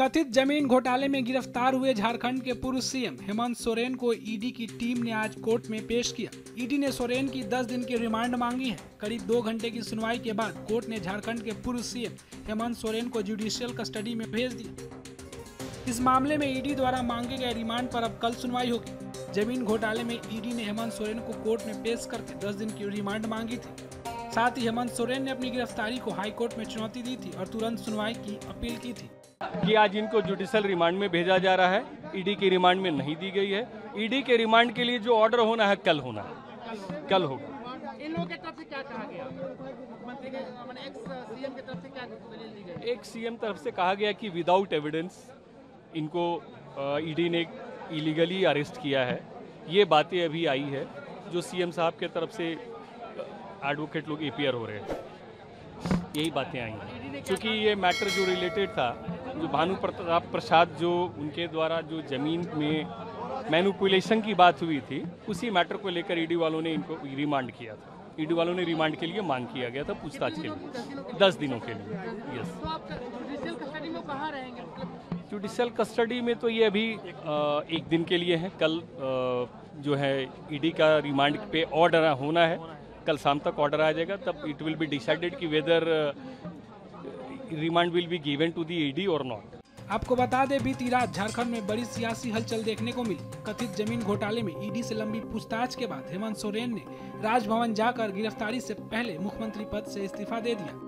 कथित ज़मीन घोटाले में गिरफ़्तार हुए झारखंड के पूर्व सीएम हेमंत सोरेन को ईडी की टीम ने आज कोर्ट में पेश किया। ईडी ने सोरेन की 10 दिन की रिमांड मांगी है। करीब दो घंटे की सुनवाई के बाद कोर्ट ने झारखंड के पूर्व सीएम हेमंत सोरेन को जुडिशियल कस्टडी में भेज दिया। इस मामले में ईडी द्वारा मांगे गए रिमांड पर अब कल सुनवाई होगी। ज़मीन घोटाले में ईडी ने हेमंत सोरेन को कोर्ट में पेश करके दस दिन की रिमांड मांगी थी। साथ ही हेमंत सोरेन ने अपनी गिरफ्तारी को हाईकोर्ट में चुनौती दी थी और तुरंत सुनवाई की अपील की थी। कि आज इनको जुडिशल रिमांड में भेजा जा रहा है। ईडी की रिमांड में नहीं दी गई है। ईडी के रिमांड के लिए जो ऑर्डर होना है कल होना है। कल होगा। इन लोगों की तरफ़ से क्या कहा गया? मुख्यमंत्री के एक्स सीएम की तरफ़ से क्या दलील दी गई? एक सीएम तरफ़ से कहा गया कि विदाउट एविडेंस इनको ईडी ने इलीगली अरेस्ट किया है। ये बातें अभी आई है। जो सीएम साहब के तरफ़ से एडवोकेट लोग एपीआर हो रहे हैं। यही बातें आई हैं। क्योंकि ये मैटर जो रिलेटेड था जो भानु प्रताप प्रसाद जो उनके द्वारा जो ज़मीन में मैनुपुलेशन की बात हुई थी उसी मैटर को लेकर ईडी वालों ने इनको रिमांड किया था। ईडी वालों ने रिमांड के लिए मांग किया गया था पूछताछ के लिए। दस दिनों के लिए यस कस्टडी में कहाँ रहेंगे? जुडिशियल कस्टडी में तो ये अभी एक दिन के लिए है। कल जो है ईडी का रिमांड पे ऑर्डर होना है। कल शाम तक ऑर्डर आ जाएगा। तब इट विल बी डिसाइडेड कि whether remand will be given to the ED और नॉट आपको बता दें, बीती रात झारखंड में बड़ी सियासी हलचल देखने को मिली। कथित ज़मीन घोटाले में ईडी से लंबी पूछताछ के बाद हेमंत सोरेन ने राजभवन जाकर गिरफ्तारी से पहले मुख्यमंत्री पद से इस्तीफा दे दिया।